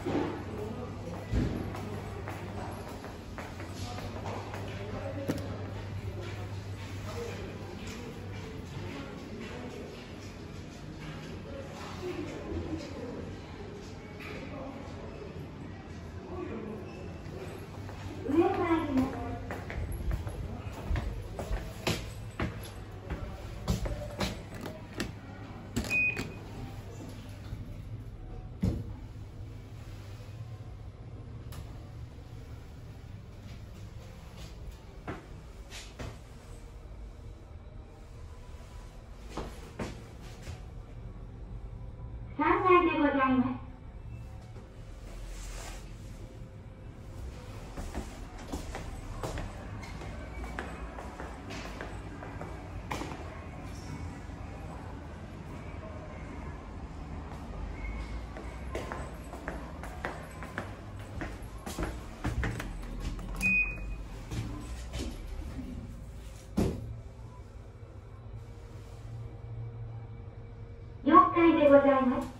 上へ参ります。3階でございます。4階でございます。